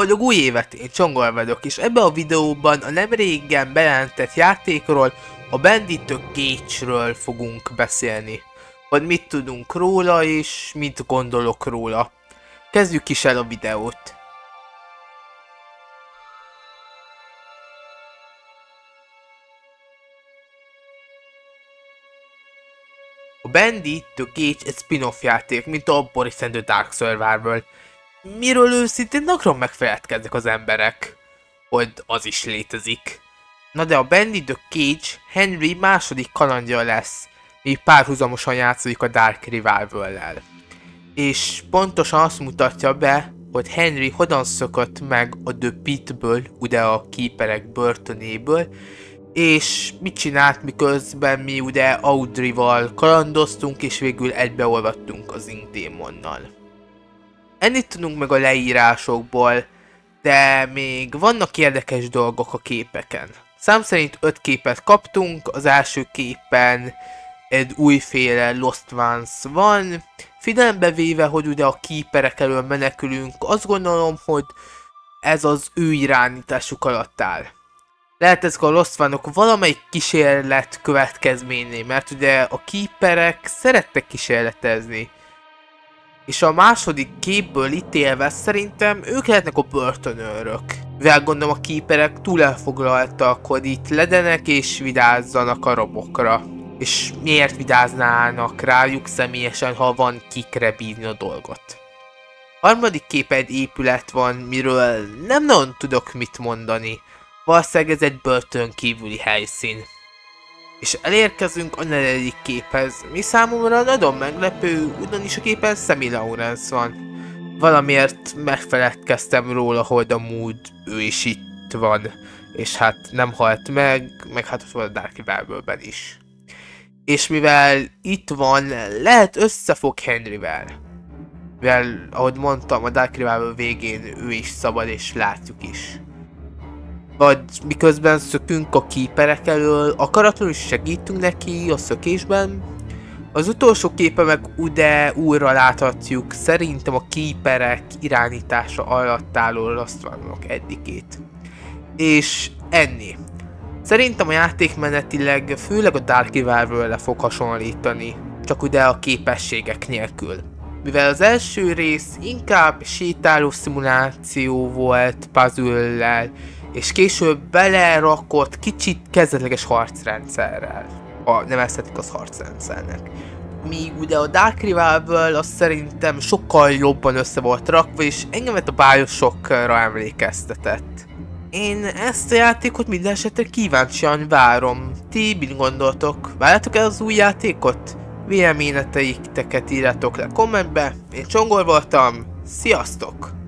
Boldog új évet, én Csongor vagyok, és ebben a videóban a nem régen bejelentett játékról, a Bandit Cage-ről fogunk beszélni. Hogy mit tudunk róla, és mit gondolok róla. Kezdjük is el a videót. A Bandit The Cage egy spin-off játék, mint a Boris and the Dark Survival. Miről őszintén nagyon megfeledkeznek az emberek, hogy az is létezik. Na de a Bandit The Cage Henry második kalandja lesz, még párhuzamosan játszik a Dark Revival-lel. És pontosan azt mutatja be, hogy Henry hogyan szökött meg a The Pitből, ugye a képerek börtönéből, és mit csinált miközben mi ugye Audrey-val kalandoztunk, és végül egybeolvadtunk az Ink Démonnal. Ennyit tudunk meg a leírásokból, de még vannak érdekes dolgok a képeken. Szám szerint 5 képet kaptunk, az első képen egy újféle Lost Ones van. Figyelembe véve, hogy ugye a képerek elől menekülünk, azt gondolom, hogy ez az ő irányításuk alatt áll. Lehet ezek a Lost Vanok valamelyik kísérlet következményé, mert ugye a keeperek szerettek kísérletezni. És a második képből ítélve szerintem ők lehetnek a börtönőrök. Mivel gondolom a keeperek túl elfoglaltak, hogy itt ledenek és vidázzanak a robokra. És miért vidáznának rájuk személyesen, ha van kikre bírni a dolgot. Harmadik kép egy épület van, miről nem nagyon tudok mit mondani. Valószínűleg ez egy börtön kívüli helyszín. És elérkezünk a negyedik képhez, mi számomra nagyon meglepő, ugyanis a képen Sammy Lawrence van. Valamiért megfeledkeztem róla, hogy amúgy ő is itt van, és hát nem halt meg, meg hát ott van a Dark Revival-ben is. És mivel itt van, lehet összefog Henryvel. Mivel, ahogy mondtam, a Dark Revival végén ő is szabad, és látjuk is vagy miközben szökünk a képerek elől, akaratlanul is segítünk neki a szökésben. Az utolsó képe meg ugye újra láthatjuk szerintem a képerek irányítása alatt álló lasztvanok eddigét. És ennyi. Szerintem a játék menetileg főleg a Dark le fog hasonlítani, csak ugye a képességek nélkül. Mivel az első rész inkább sétáló szimuláció volt puzzle és később belerakott kicsit kezdetleges harcrendszerrel. Ha nevezhetik az harcrendszernek. Míg ugye a Dark Rival-ből az szerintem sokkal jobban össze volt rakva, és engemet a Bioshockra emlékeztetett. Én ezt a játékot minden esetre kíváncsian várom. Ti mit gondoltok? Várjátok el az új játékot? Véleményeteiteket írjátok le kommentbe. Én Csongor voltam. Sziasztok!